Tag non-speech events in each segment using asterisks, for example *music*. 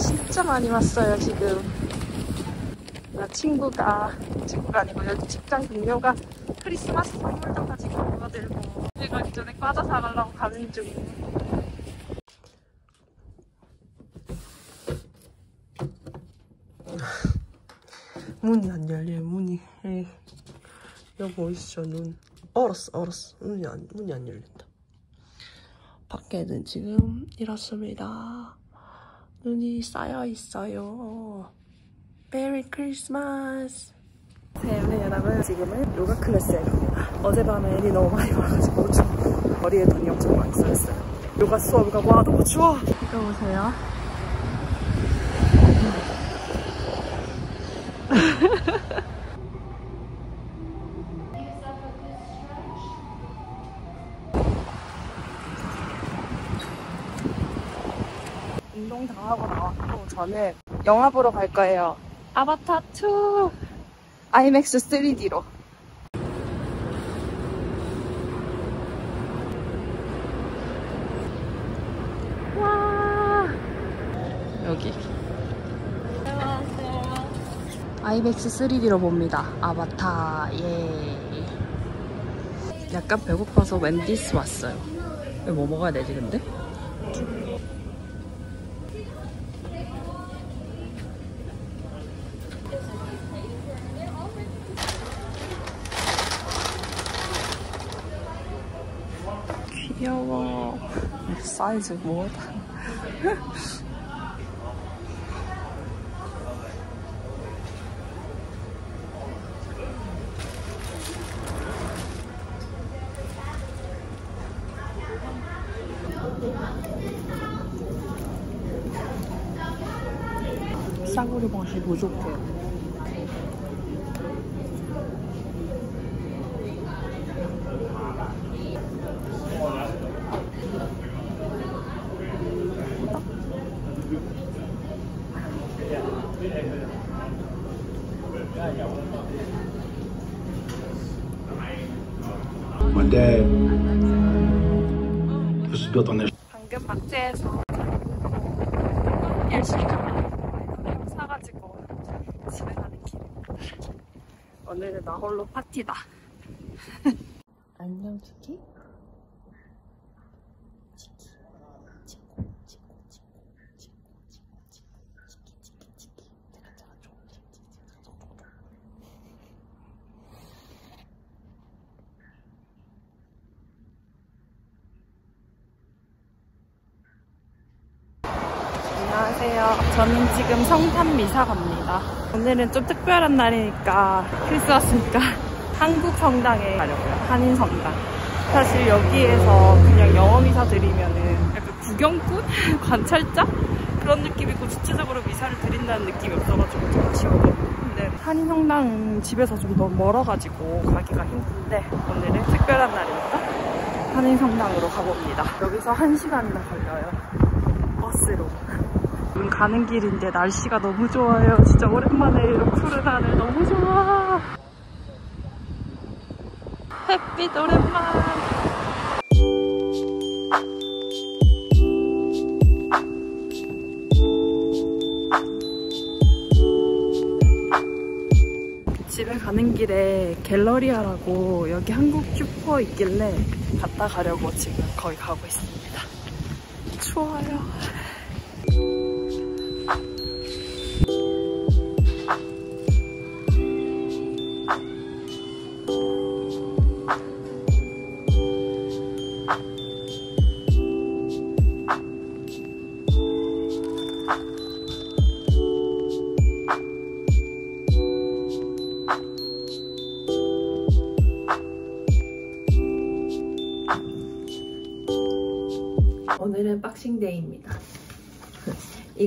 진짜 많이 왔어요 지금. 나 친구가 친구가 아니고 여기 직장 동료가 크리스마스 선물도 가지고 와들고. 집에 가기 전에 과자 사가려고 가는 중 문이 안 열려요 문이. 에이. 여보 어딨어 눈. 얼었어 얼었어. 문이 안, 문이 안 열린다. 밖에는 지금 이렇습니다. 눈이 쌓여 있어요. 메리 크리스마스 네 여러분 지금은 요가 클래스에 갑니다. 어젯밤에 일이 너무 많이 와가지고 좀 머리에 돈이 엄청 많이 쌓였어요. 요가 수업가 와 너무 추워. 이거 보세요 저는 영화 보러 갈 거예요. 아바타 2 아이맥스 3D로. 와 여기. 아이맥스 3D로 봅니다. 아바타 예. 약간 배고파서 웬디스 왔어요. 뭐 먹어야 되지 근데? 사이즈 뭐다. 싸구려 맛이 부족해 on this. 방금 마트에서 열심히 사가지고 집에 가는 길입니다. 오늘은 나 홀로 파티다. 안녕. 치키. 치코, 치코, 치코, 치코, 치코, 치코, 치키, 치키, 치키. 제가 제가 좀, 치키, 치키, 제가 좀, 좀, 좀. 안녕하세요. 저는 지금 성탄 미사 갑니다. 오늘은 좀 특별한 날이니까 크리스마스니까 *laughs* 한국 성당에 가려고요. 한인 성당. 사실 여기에서 그냥 영어 미사 드리면은 약간 구경꾼? *laughs* 관찰자? 그런 느낌이고 주체적으로 미사를 드린다는 느낌이 없어가지고 좀 아쉬워요. 근데 한인 성당은 집에서 좀 너무 멀어가지고 가기가 힘든데 오늘은 특별한 날이니까 한인 성당으로 가봅니다. 여기서 1시간이나 걸려요. 버스로. 가는 길인데 날씨가 너무 좋아요. 진짜 오랜만에 이런 푸른 하늘 너무 좋아. 햇빛 오랜만. 집에 가는 길에 갤러리아라고 여기 한국 슈퍼 있길래 갔다 가려고 지금 거기 가고 있습니다. 추워요.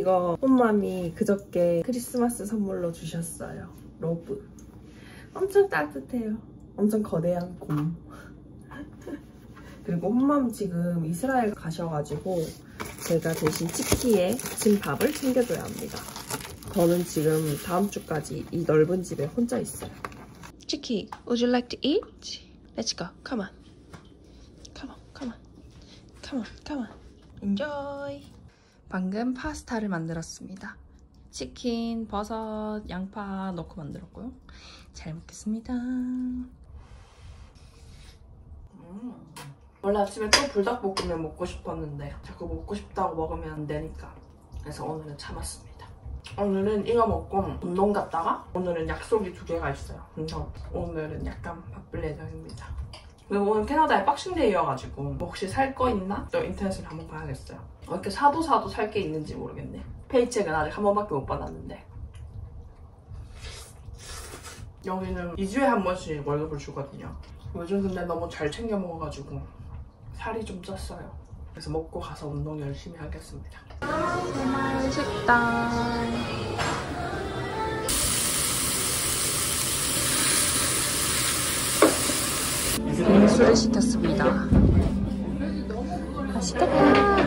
이거 엄마미 그저께 크리스마스 선물로 주셨어요. 로브. 엄청 따뜻해요. 엄청 거대한 곰. *laughs* 그리고 엄맘 지금 이스라엘 가셔가지고 제가 대신 치키에 짐밥을 챙겨줘야 합니다. 저는 지금 다음 주까지 이 넓은 집에 혼자 있어요. Chicky, would you like to eat? Let's go. Come on. Come on, come on. Come on, come on. Enjoy. 방금 파스타를 만들었습니다. 치킨, 버섯, 양파 넣고 만들었고요. 잘 먹겠습니다. 원래 아침에 또 불닭볶음면 먹고 싶었는데 자꾸 먹고 싶다고 먹으면 안 되니까 그래서 오늘은 참았습니다. 오늘은 이거 먹고 운동 갔다가 오늘은 약속이 두 개가 있어요. 그래서 오늘은 약간 바쁠 예정입니다. 오늘 캐나다에 박싱데이여가지고 뭐 혹시 살 거 있나? 또 인터넷을 한번 봐야겠어요. 어, 이렇게 사도 사도 살 게 있는지 모르겠네. 페이첵은 아직 한 번밖에 못 받았는데 여기는 2주에 한 번씩 월급을 주거든요. 요즘 근데 너무 잘 챙겨 먹어가지고 살이 좀 쪘어요. 그래서 먹고 가서 운동 열심히 하겠습니다. 정말 식당. 술을 시켰습니다. 맛있겠다.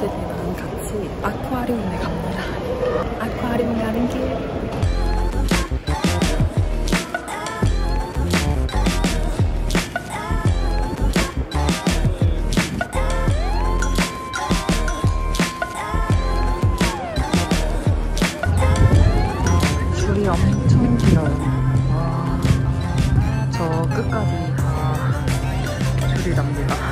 친구들이랑 같이 아쿠아리움에 갑니다. 아쿠아리움 가는 길. 줄이 엄청 길어요. 와, 저 끝까지 다 줄이랍니다.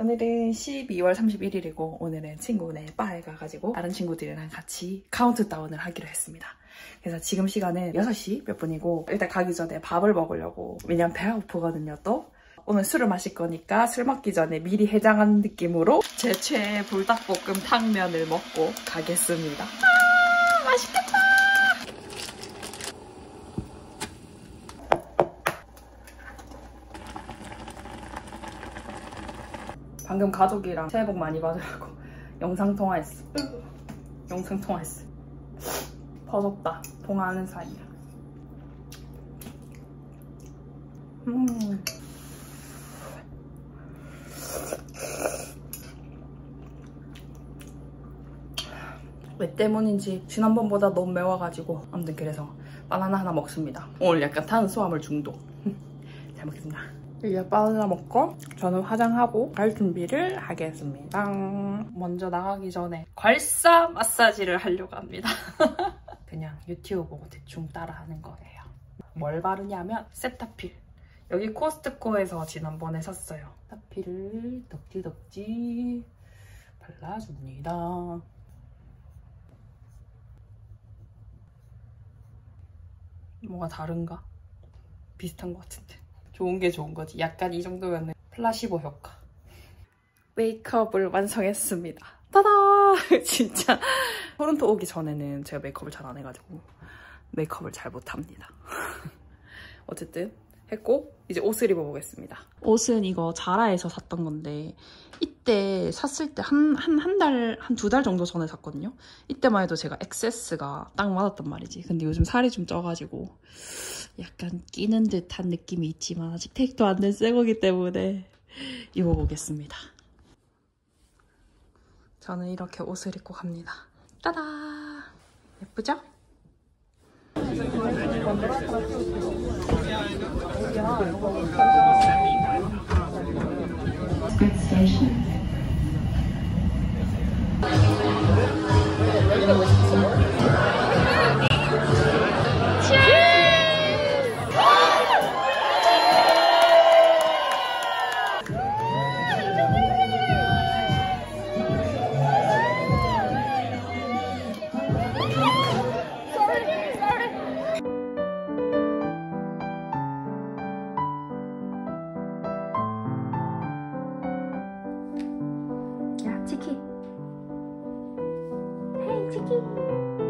오늘은 12월 31일이고 오늘은 친구네 바에 가가지고 다른 친구들이랑 같이 카운트다운을 하기로 했습니다. 그래서 지금 시간은 6시 몇 분이고 일단 가기 전에 밥을 먹으려고 왜냐면 배가 고프거든요 또. 오늘 술을 마실 거니까 술 먹기 전에 미리 해장한 느낌으로 제 최애 불닭볶음 탕면을 먹고 가겠습니다. 아 맛있겠다! 방금 가족이랑 새해 복 많이 받으라고 *laughs* 영상 통화했어. 영상 통화했어. 버겁다. 통화하는 사이야. 음. 왜 때문인지 지난번보다 너무 매워가지고 아무튼 그래서 바나나 하나 먹습니다. 오늘 약간 탄수화물 중독. *laughs* 잘 먹겠습니다. 이제 바나나 먹고 저는 화장하고 갈 준비를 하겠습니다. 먼저 나가기 전에 괄사 마사지를 하려고 합니다. *laughs* 그냥 유튜브 보고 대충 따라하는 거예요. 뭘 바르냐면 세타필. 여기 코스트코에서 지난번에 샀어요. 세타필을 덕지덕지 발라줍니다. 뭐가 다른가? 비슷한 것 같은데. 좋은 게 좋은 거지. 약간 이 정도면 플라시보 효과. 메이크업을 완성했습니다. 따다! *laughs* 진짜. 토론토 오기 전에는 제가 메이크업을 잘 안 해가지고 메이크업을 잘 못합니다. *laughs* 어쨌든 했고 이제 옷을 입어보겠습니다. 옷은 이거 자라에서 샀던 건데 이때 샀을 때 한 한 한 달, 한 두달 정도 전에 샀거든요. 이때만 해도 제가 XS가 딱 맞았단 말이지. 근데 요즘 살이 좀 쪄가지고 약간 끼는 듯한 느낌이 있지만 아직 택도 안 된 새 거기 때문에 입어보겠습니다. 저는 이렇게 옷을 입고 갑니다. 따다! 예쁘죠? Good station. 记。